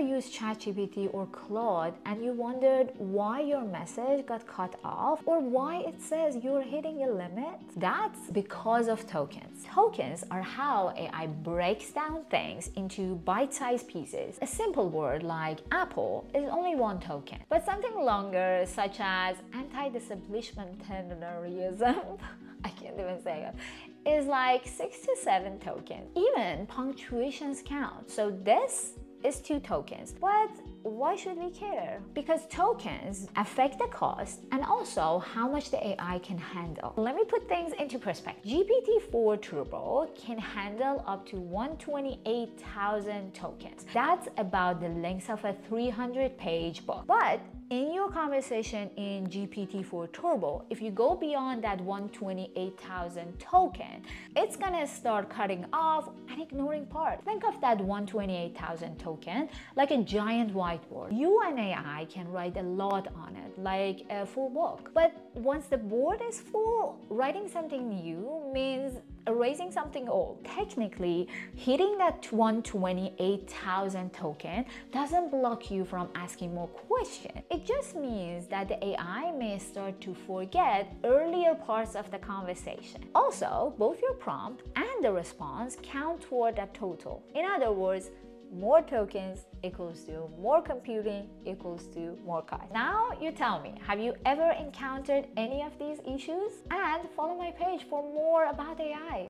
used ChatGPT or Claude and you wondered why your message got cut off or why it says you're hitting a limit? That's because of tokens. Tokens are how AI breaks down things into bite-sized pieces. A simple word like apple is only one token, but something longer such as anti-disabilitarism I can't even say it, is like six to seven tokens. Even punctuations count. So this is two tokens. But why should we care? Because tokens affect the cost and also how much the AI can handle. Let me put things into perspective. GPT-4 Turbo can handle up to 128,000 tokens. That's about the length of a 300-page book. But in your conversation in GPT-4 Turbo, if you go beyond that 128,000 token, it's gonna start cutting off and ignoring parts. Think of that 128,000 token like a giant whiteboard. You and AI can write a lot on it, like a full book. But once the board is full, writing something new means erasing something old. Technically, hitting that 128,000 token doesn't block you from asking more questions. It just means that the AI may start to forget earlier parts of the conversation. Also, both your prompt and the response count toward that total. In other words, more tokens equals to more computing equals to more cost. Now you tell me, have you ever encountered any of these issues? And follow my page for more about AI.